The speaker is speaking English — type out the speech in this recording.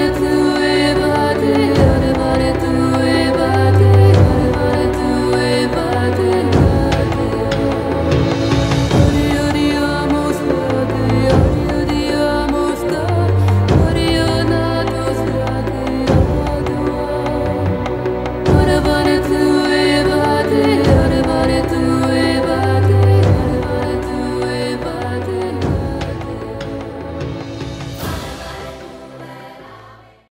You.